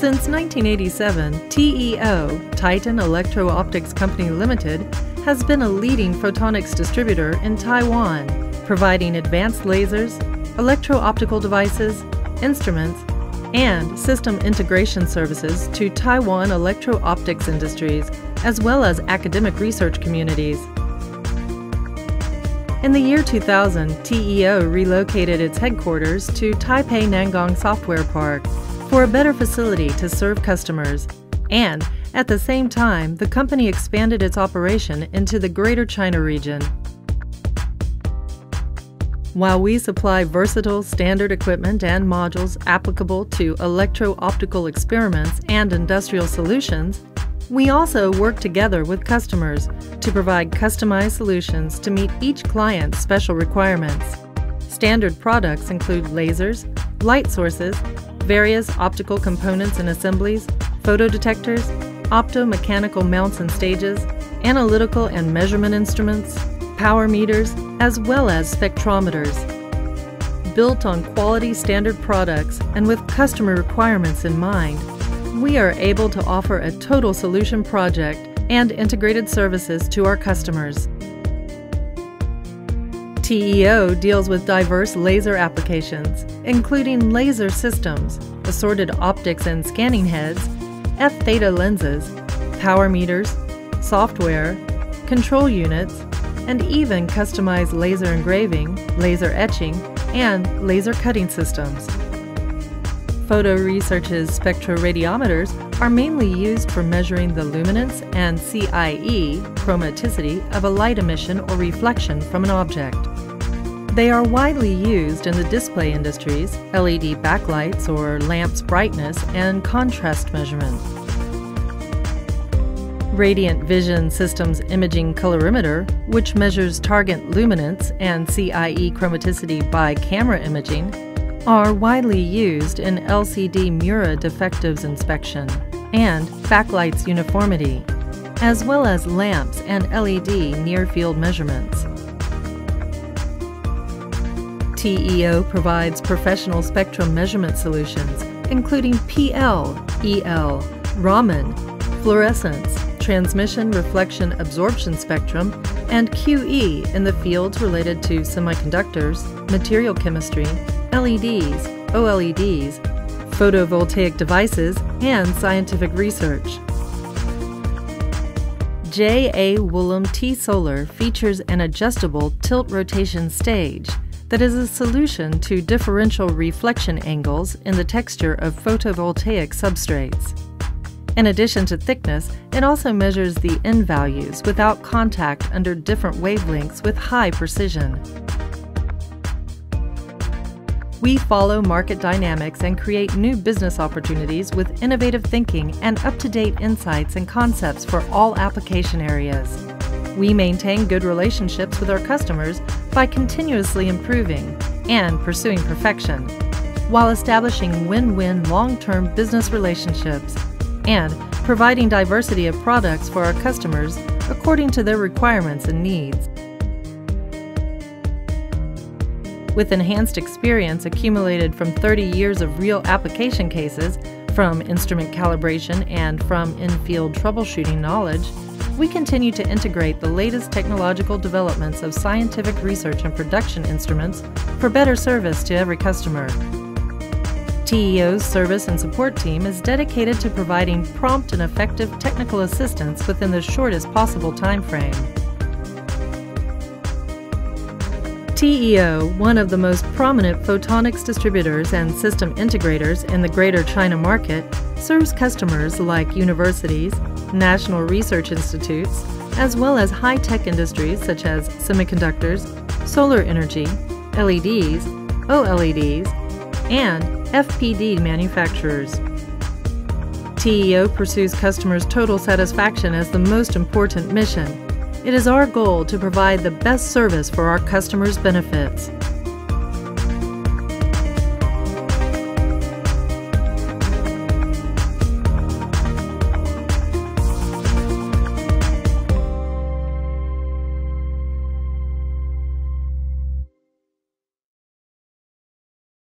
Since 1987, TEO, Titan Electro Optics Company Limited, has been a leading photonics distributor in Taiwan, providing advanced lasers, electro optical devices, instruments, and system integration services to Taiwan electro optics industries, as well as academic research communities. In the year 2000, TEO relocated its headquarters to Taipei Nangang Software Park for a better facility to serve customers. And at the same time, the company expanded its operation into the Greater China region. While we supply versatile standard equipment and modules applicable to electro optical experiments and industrial solutions, we also work together with customers to provide customized solutions to meet each client's special requirements. Standard products include lasers, light sources, various optical components and assemblies, photodetectors, optomechanical mounts and stages, analytical and measurement instruments, power meters, as well as spectrometers. Built on quality standard products and with customer requirements in mind, we are able to offer a total solution project and integrated services to our customers. TEO deals with diverse laser applications, including laser systems, assorted optics and scanning heads, F theta lenses, power meters, software, control units, and even customized laser engraving, laser etching, and laser cutting systems. Photo Research's spectroradiometers are mainly used for measuring the luminance and CIE chromaticity of a light emission or reflection from an object. They are widely used in the display industries, LED backlights or lamps brightness and contrast measurement. Radiant Vision Systems Imaging Colorimeter, which measures target luminance and CIE chromaticity by camera imaging, are widely used in LCD Mura defectives inspection and backlights uniformity, as well as lamps and LED near field measurements. TEO provides professional spectrum measurement solutions, including PL, EL, Raman, fluorescence, transmission, reflection, absorption spectrum, and QE in the fields related to semiconductors, material chemistry, LEDs, OLEDs, photovoltaic devices, and scientific research. J.A. Woollam T Solar features an adjustable tilt rotation stage that is a solution to differential reflection angles in the texture of photovoltaic substrates. In addition to thickness, it also measures the N values without contact under different wavelengths with high precision. We follow market dynamics and create new business opportunities with innovative thinking and up to date insights and concepts for all application areas. We maintain good relationships with our customers by continuously improving and pursuing perfection, while establishing win win long term business relationships and providing diversity of products for our customers according to their requirements and needs. With enhanced experience accumulated from 30 years of real application cases, from instrument calibration, and from in field troubleshooting knowledge, we continue to integrate the latest technological developments of scientific research and production instruments for better service to every customer. TEO's service and support team is dedicated to providing prompt and effective technical assistance within the shortest possible time frame. TEO, one of the most prominent photonics distributors and system integrators in the Greater China market, serves customers like universities, national research institutes, as well as high tech industries such as semiconductors, solar energy, LEDs, OLEDs, and FPD manufacturers. TEO pursues customers' total satisfaction as the most important mission. It is our goal to provide the best service for our customers' benefits.